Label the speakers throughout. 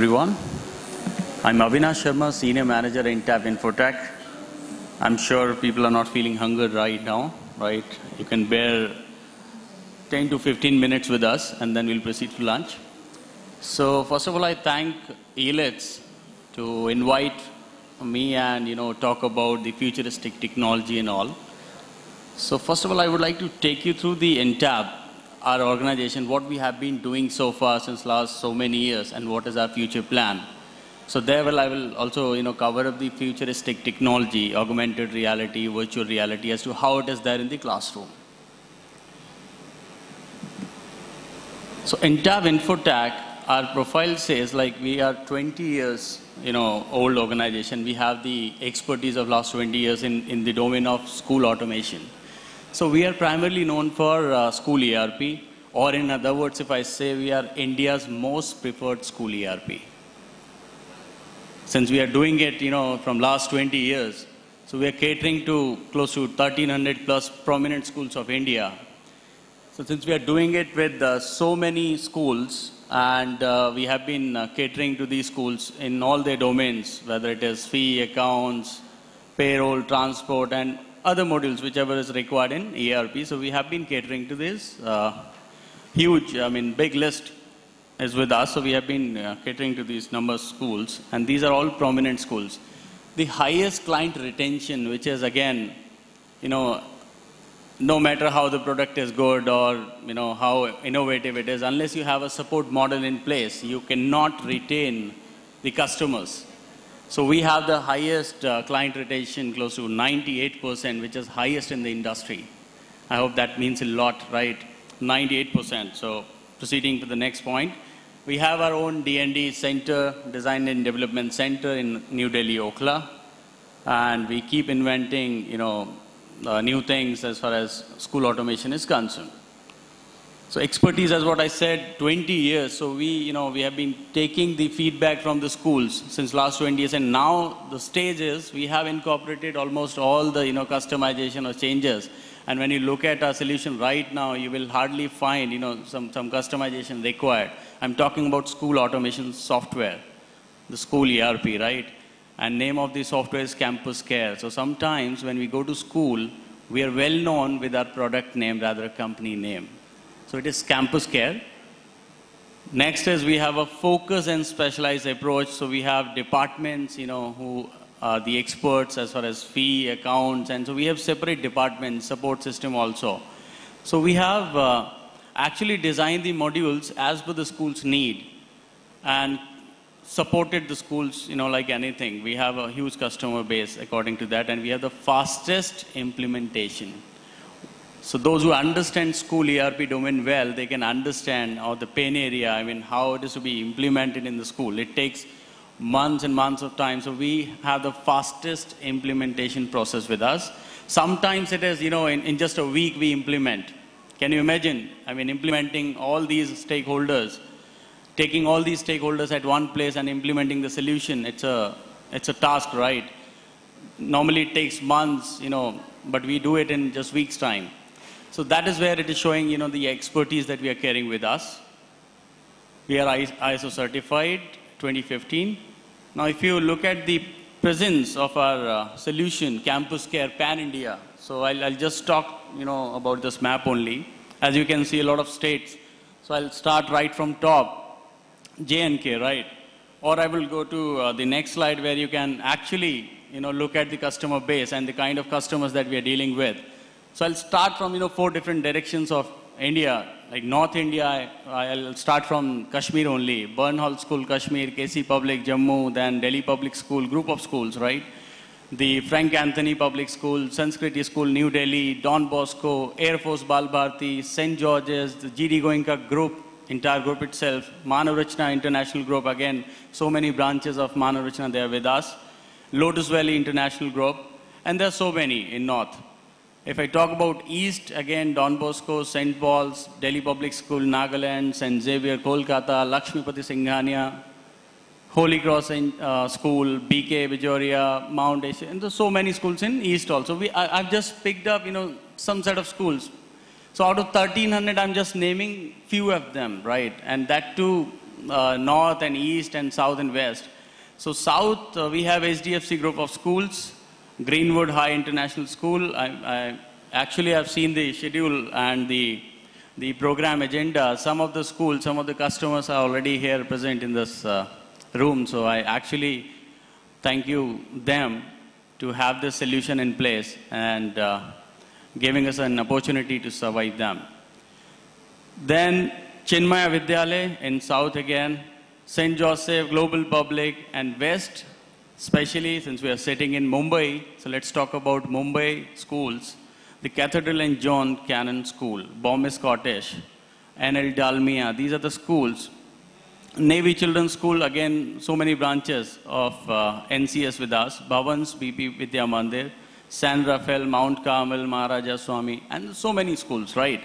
Speaker 1: everyone. I'm Avinash Sharma, Senior Manager Entab Infotech. I'm sure people are not feeling hunger right now, right? You can bear 10 to 15 minutes with us and then we'll proceed to lunch. So first of all, I thank Elets to invite me and, you know, talk about the futuristic technology and all. So first of all, I would like to take you through the Entab, our organization, what we have been doing so far since last so many years and what is our future plan. So there will I will also you know cover up the futuristic technology, augmented reality, virtual reality as to how it is there in the classroom. So Entab Infotech, our profile says like we are 20 years you know old organization. We have the expertise of last 20 years in, in the domain of school automation. So we are primarily known for uh, school ERP, or in other words, if I say we are India's most preferred school ERP since we are doing it, you know, from last 20 years. So we are catering to close to 1300 plus prominent schools of India. So since we are doing it with uh, so many schools and uh, we have been uh, catering to these schools in all their domains, whether it is fee, accounts, payroll, transport and other modules, whichever is required in ERP. So we have been catering to this uh, huge, I mean, big list is with us. So we have been uh, catering to these number of schools, and these are all prominent schools. The highest client retention, which is again, you know, no matter how the product is good or you know how innovative it is, unless you have a support model in place, you cannot retain the customers. So we have the highest uh, client retention, close to 98%, which is highest in the industry. I hope that means a lot, right? 98%. So proceeding to the next point. We have our own D&D center, Design and Development Center in New Delhi, Okhla, And we keep inventing, you know, uh, new things as far as school automation is concerned. So expertise, as what I said, 20 years. So we, you know, we have been taking the feedback from the schools since last 20 years, and now the stage is we have incorporated almost all the, you know, customization or changes and when you look at our solution right now, you will hardly find, you know, some, some customization required. I'm talking about school automation software, the school ERP, right? And name of the software is Campus Care. So sometimes when we go to school, we are well known with our product name rather company name. So it is Campus Care. Next is we have a focus and specialized approach. So we have departments, you know, who are the experts as far as fee, accounts, and so we have separate departments, support system also. So we have uh, actually designed the modules as per the school's need and supported the schools, you know, like anything. We have a huge customer base according to that, and we have the fastest implementation. So those who understand school ERP domain well, they can understand or the pain area, I mean, how it is to be implemented in the school. It takes months and months of time. So we have the fastest implementation process with us. Sometimes it is, you know, in, in just a week we implement. Can you imagine? I mean, implementing all these stakeholders, taking all these stakeholders at one place and implementing the solution. It's a, it's a task, right? Normally it takes months, you know, but we do it in just weeks' time. So that is where it is showing, you know, the expertise that we are carrying with us. We are ISO certified 2015. Now, if you look at the presence of our uh, solution, Campus Care Pan India, so I'll, I'll, just talk, you know, about this map only. As you can see, a lot of states. So I'll start right from top, JNK, right? Or I will go to uh, the next slide where you can actually, you know, look at the customer base and the kind of customers that we are dealing with. So I'll start from, you know, four different directions of India, like North India, I'll start from Kashmir only. Burnhall School, Kashmir, KC Public, Jammu, then Delhi Public School, group of schools, right? The Frank Anthony Public School, Sanskriti School, New Delhi, Don Bosco, Air Force Bal Bharti, St. George's, the GD Goenka group, entire group itself, Manav International Group, again, so many branches of Manav there with us. Lotus Valley International Group, and there are so many in North. If I talk about East, again, Don Bosco, St. Paul's, Delhi Public School, Nagaland, St. Xavier, Kolkata, Lakshmipati Singhania, Holy Cross uh, School, BK, Vijoria, Mount Asia, and there's so many schools in East also. We, I, have just picked up, you know, some set of schools. So out of 1300, I'm just naming few of them, right? And that too, uh, north and east and south and west. So south, uh, we have SDFC group of schools, Greenwood High International School. I, I actually have seen the schedule and the, the program agenda. Some of the schools, some of the customers are already here present in this uh, room. So I actually thank you them to have this solution in place and uh, giving us an opportunity to survive them. Then Chinmaya Vidyalaya in South again, St. Joseph Global Public and West, especially since we are sitting in Mumbai. So let's talk about Mumbai schools. The Cathedral and John Connon School, Bombay Scottish, NL Dalmia. These are the schools. Navy Children's School, again, so many branches of uh, NCS with us. Bhavans, BP Vidya Mandir, San Rafael, Mount Carmel, Maharaja Swami, and so many schools, right?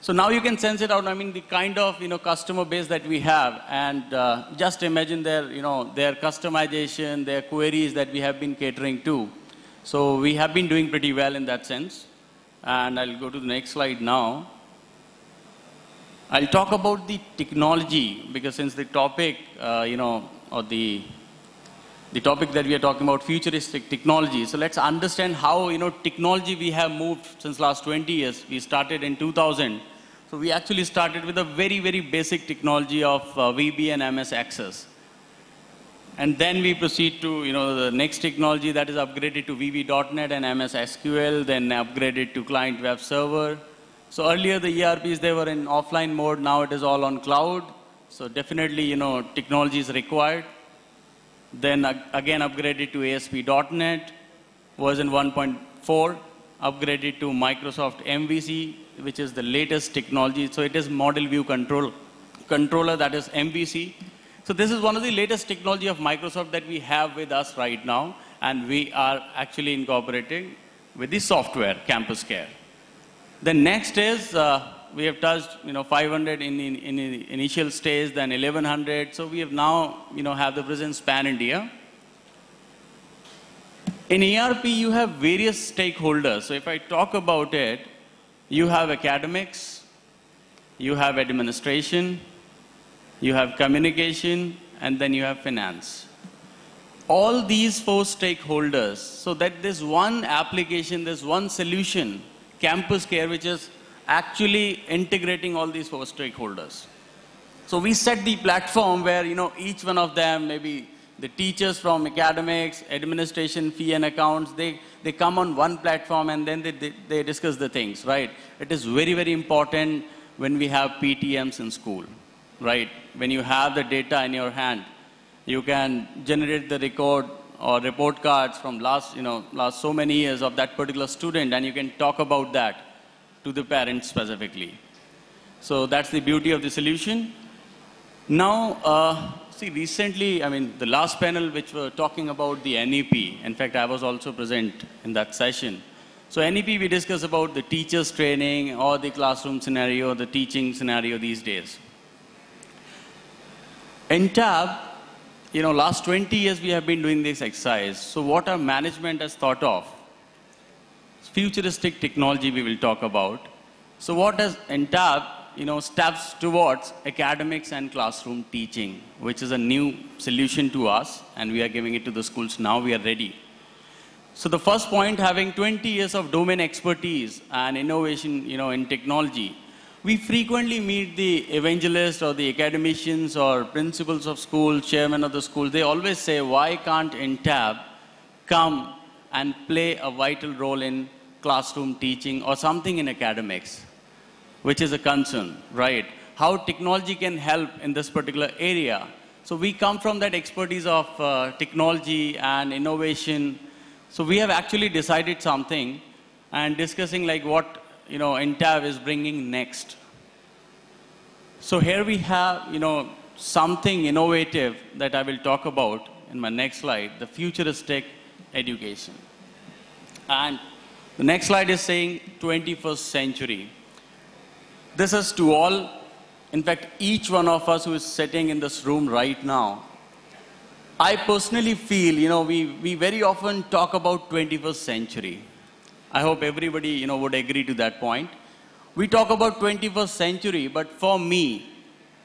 Speaker 1: So now you can sense it out. I mean, the kind of you know customer base that we have, and uh, just imagine their you know their customization, their queries that we have been catering to. So we have been doing pretty well in that sense. And I'll go to the next slide now. I'll talk about the technology because since the topic, uh, you know, or the the topic that we are talking about, futuristic technology. So let's understand how, you know, technology we have moved since last 20 years. We started in 2000. So we actually started with a very, very basic technology of uh, VB and MS Access. And then we proceed to, you know, the next technology that is upgraded to VB.NET and MS SQL, then upgraded to client web server. So earlier the ERPs, they were in offline mode. Now it is all on cloud. So definitely, you know, technology is required. Then again upgraded to ASP.NET, version 1.4, upgraded to Microsoft MVC, which is the latest technology. So it is model view control controller, that is MVC. So this is one of the latest technology of Microsoft that we have with us right now, and we are actually incorporating with the software, Campus Care. The next is uh, we have touched, you know, 500 in, in, in initial stage, then 1100. So we have now, you know, have the presence pan India. In ERP, you have various stakeholders. So if I talk about it, you have academics, you have administration, you have communication, and then you have finance. All these four stakeholders, so that there's one application, there's one solution, campus care, which is actually integrating all these four stakeholders. So we set the platform where, you know, each one of them, maybe the teachers from academics, administration, fee and accounts, they, they come on one platform and then they, they, they discuss the things, right? It is very, very important when we have PTMs in school, right? When you have the data in your hand, you can generate the record or report cards from last, you know, last so many years of that particular student and you can talk about that to the parents specifically. So that's the beauty of the solution. Now, uh, see, recently, I mean, the last panel which were talking about the NEP, in fact, I was also present in that session. So NEP, we discussed about the teacher's training or the classroom scenario, the teaching scenario these days. Entab, you know, last 20 years we have been doing this exercise. So what our management has thought of futuristic technology we will talk about. So what does Entab, you know, steps towards academics and classroom teaching, which is a new solution to us, and we are giving it to the schools now, we are ready. So the first point, having 20 years of domain expertise and innovation, you know, in technology, we frequently meet the evangelists or the academicians or principals of schools, chairman of the school. They always say, why can't Entab come and play a vital role in classroom teaching or something in academics, which is a concern, right? How technology can help in this particular area. So we come from that expertise of uh, technology and innovation. So we have actually decided something and discussing like what, you know, Entab is bringing next. So here we have, you know, something innovative that I will talk about in my next slide, the futuristic education. And the next slide is saying 21st century. This is to all, in fact, each one of us who is sitting in this room right now. I personally feel, you know, we, we very often talk about 21st century. I hope everybody, you know, would agree to that point. We talk about 21st century, but for me,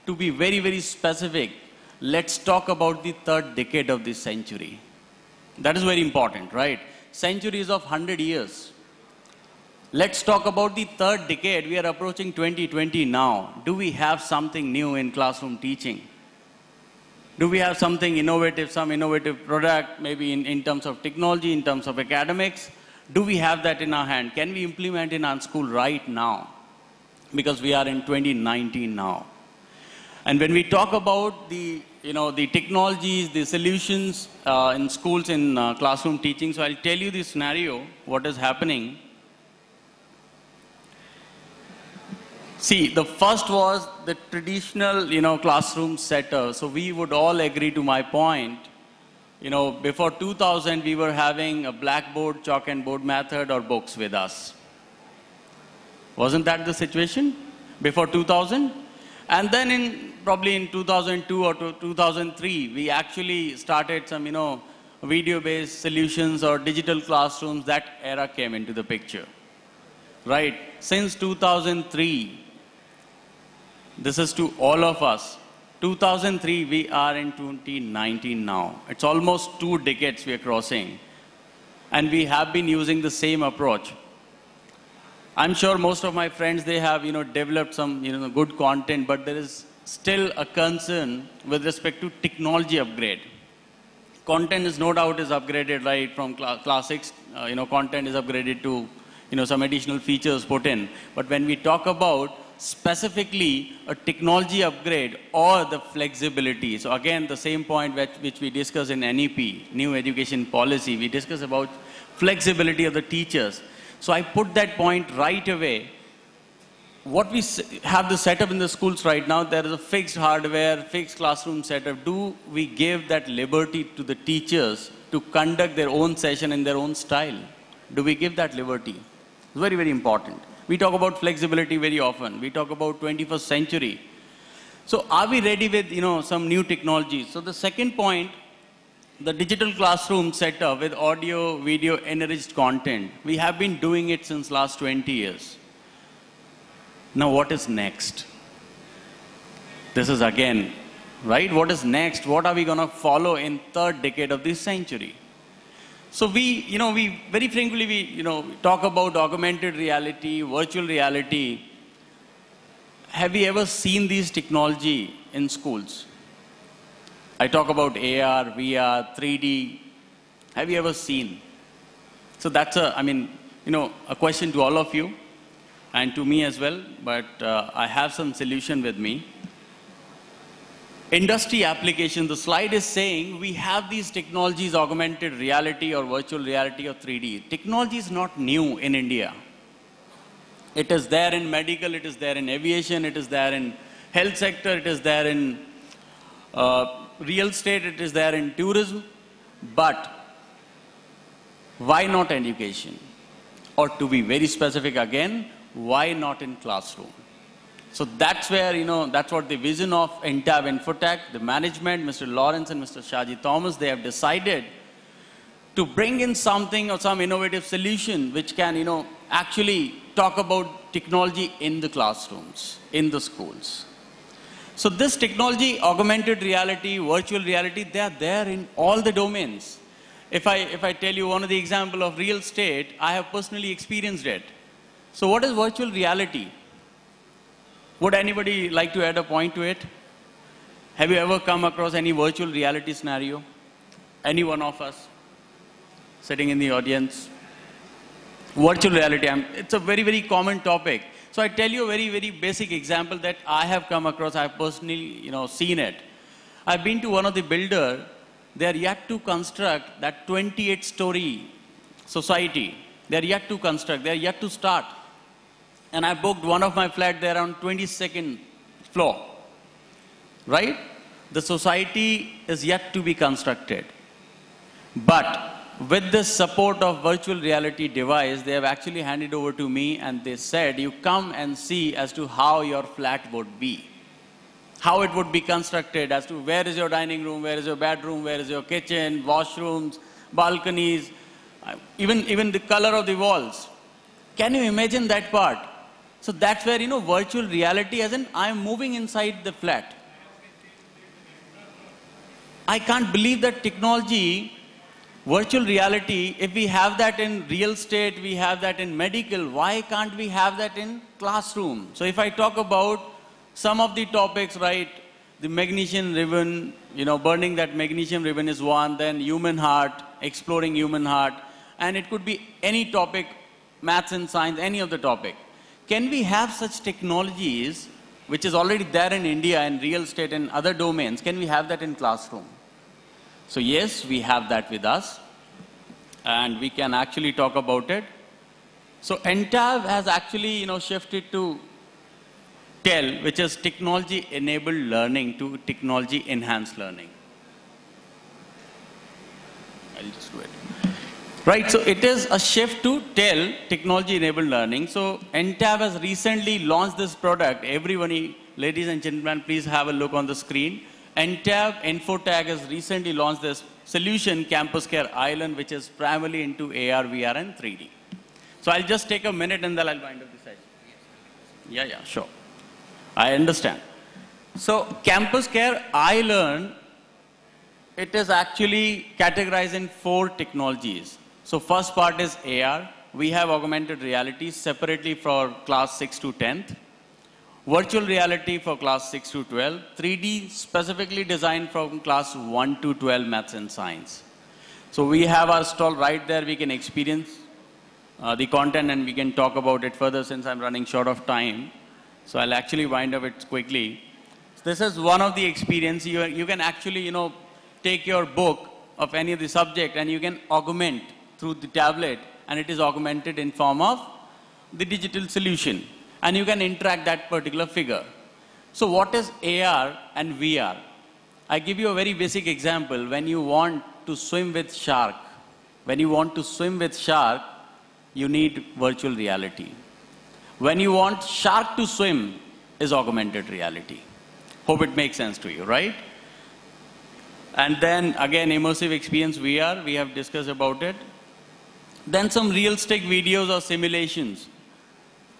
Speaker 1: to be very, very specific, let's talk about the third decade of this century. That is very important, right? Centuries of 100 years. Let's talk about the third decade. We are approaching 2020 now. Do we have something new in classroom teaching? Do we have something innovative, some innovative product, maybe in, in terms of technology, in terms of academics? Do we have that in our hand? Can we implement in our school right now? Because we are in 2019 now. And when we talk about the, you know, the technologies, the solutions uh, in schools, in uh, classroom teaching, so I'll tell you the scenario, what is happening. See, the first was the traditional, you know, classroom setup. So we would all agree to my point. You know, before 2000, we were having a blackboard, chalk and board method or books with us. Wasn't that the situation before 2000? And then in probably in 2002 or 2003, we actually started some, you know, video-based solutions or digital classrooms. That era came into the picture, right? Since 2003, this is to all of us. 2003, we are in 2019 now. It's almost two decades we are crossing. And we have been using the same approach. I'm sure most of my friends, they have, you know, developed some, you know, good content, but there is still a concern with respect to technology upgrade. Content is no doubt is upgraded, right, from cl classics, uh, you know, content is upgraded to, you know, some additional features put in. But when we talk about specifically a technology upgrade or the flexibility. So again, the same point which, we discussed in NEP, New Education Policy, we discussed about flexibility of the teachers. So I put that point right away what we have the setup in the schools right now, there is a fixed hardware, fixed classroom setup. Do we give that liberty to the teachers to conduct their own session in their own style? Do we give that liberty? Very, very important. We talk about flexibility very often. We talk about 21st century. So are we ready with, you know, some new technologies? So the second point, the digital classroom setup with audio, video, enriched content. We have been doing it since last 20 years. Now, what is next? This is again, right? What is next? What are we going to follow in third decade of this century? So we, you know, we very frankly, we, you know, talk about augmented reality, virtual reality. Have you ever seen these technology in schools? I talk about AR, VR, 3D. Have you ever seen? So that's a, I mean, you know, a question to all of you and to me as well, but uh, I have some solution with me. Industry application, the slide is saying we have these technologies, augmented reality or virtual reality or 3D. Technology is not new in India. It is there in medical, it is there in aviation, it is there in health sector, it is there in uh, real estate, it is there in tourism. But why not education? Or to be very specific again, why not in classroom? So that's where, you know, that's what the vision of Entab Infotech, the management, Mr. Lawrence and Mr. Shaji Thomas, they have decided to bring in something or some innovative solution which can, you know, actually talk about technology in the classrooms, in the schools. So this technology, augmented reality, virtual reality, they are there in all the domains. If I, if I tell you one of the example of real estate, I have personally experienced it. So what is virtual reality? Would anybody like to add a point to it? Have you ever come across any virtual reality scenario? Any one of us sitting in the audience? Virtual reality, it's a very, very common topic. So I tell you a very, very basic example that I have come across, I have personally, you know, seen it. I've been to one of the builder, they are yet to construct that 28 story society. They are yet to construct, they are yet to start and I booked one of my flat there on 22nd floor. Right? The society is yet to be constructed. But with the support of virtual reality device, they have actually handed over to me and they said, you come and see as to how your flat would be. How it would be constructed as to where is your dining room, where is your bedroom, where is your kitchen, washrooms, balconies, uh, even, even the color of the walls. Can you imagine that part? So that's where, you know, virtual reality as in I'm moving inside the flat. I can't believe that technology, virtual reality, if we have that in real estate, we have that in medical, why can't we have that in classroom? So if I talk about some of the topics, right, the magnesium ribbon, you know, burning that magnesium ribbon is one, then human heart, exploring human heart, and it could be any topic, maths and science, any of the topic. Can we have such technologies, which is already there in India in real estate and other domains, can we have that in classroom? So yes, we have that with us, and we can actually talk about it. So Entab has actually, you know, shifted to TEL, which is technology-enabled learning to technology-enhanced learning. I'll just do it. Right, so it is a shift to TEL, technology-enabled learning. So Entab has recently launched this product. Everybody, ladies and gentlemen, please have a look on the screen. Entab Infotech has recently launched this solution, Campus Care Island, which is primarily into AR, VR, and 3D. So I'll just take a minute and then I'll wind up the session. Yeah, yeah, sure. I understand. So campus care, I learned, it is actually categorized in four technologies. So first part is AR. We have augmented reality separately for class 6 to 10th. Virtual reality for class 6 to 12. 3D specifically designed from class 1 to 12 maths and science. So we have our stall right there. We can experience uh, the content and we can talk about it further since I'm running short of time. So I'll actually wind up it quickly. This is one of the experience. You, you can actually, you know, take your book of any of the subject and you can augment through the tablet and it is augmented in form of the digital solution. And you can interact that particular figure. So what is AR and VR? I give you a very basic example. When you want to swim with shark, when you want to swim with shark, you need virtual reality. When you want shark to swim is augmented reality. Hope it makes sense to you, right? And then again, immersive experience VR, we have discussed about it. Then some realistic videos or simulations.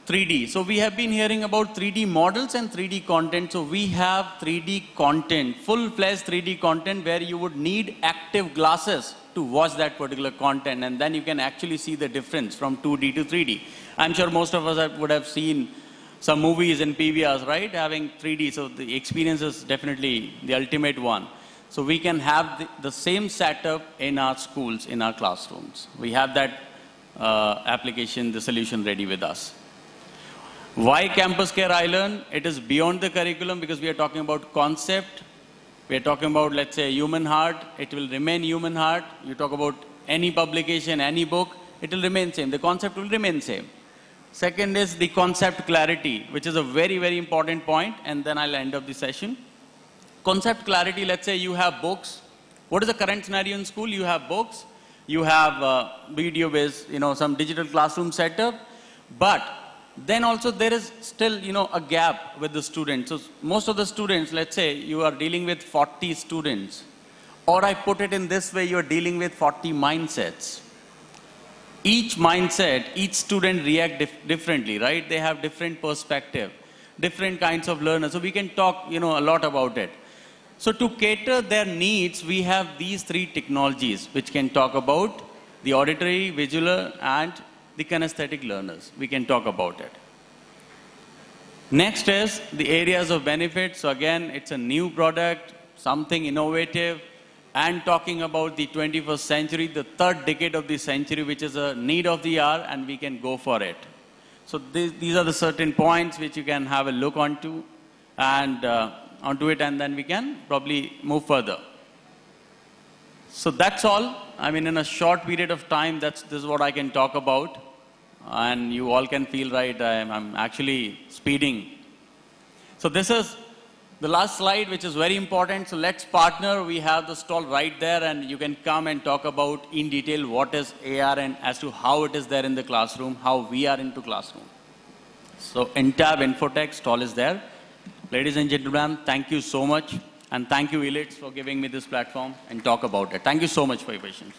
Speaker 1: 3D. So we have been hearing about 3D models and 3D content. So we have 3D content, full-fledged 3D content where you would need active glasses to watch that particular content and then you can actually see the difference from 2D to 3D. I'm sure most of us would have seen some movies in PVRs, right, having 3D, so the experience is definitely the ultimate one. So we can have the, the same setup in our schools, in our classrooms. We have that uh, application, the solution ready with us. Why Campus Care Island? It is beyond the curriculum because we are talking about concept. We are talking about, let's say, human heart. It will remain human heart. You talk about any publication, any book, it will remain same. The concept will remain same. Second is the concept clarity, which is a very, very important point, and then I'll end up the session. Concept clarity, let's say you have books. What is the current scenario in school? You have books, you have uh, video-based, you know, some digital classroom setup, but then also there is still, you know, a gap with the students. So most of the students, let's say you are dealing with 40 students, or I put it in this way, you're dealing with 40 mindsets each mindset, each student react dif differently, right? They have different perspective, different kinds of learners. So we can talk, you know, a lot about it. So to cater their needs, we have these three technologies which can talk about the auditory, visual, and the kinesthetic learners. We can talk about it. Next is the areas of benefit. So again, it's a new product, something innovative, and talking about the 21st century, the third decade of the century, which is a need of the hour, and we can go for it. So these are the certain points which you can have a look onto and uh, onto it, and then we can probably move further. So that's all. I mean, in a short period of time, that's this is what I can talk about, and you all can feel right. I'm, I'm actually speeding. So this is the last slide, which is very important, so let's partner. We have the stall right there, and you can come and talk about in detail what is AR and as to how it is there in the classroom, how we are into classroom. So Entab Infotech stall is there. Ladies and gentlemen, thank you so much. And thank you, Elets, for giving me this platform and talk about it. Thank you so much for your patience.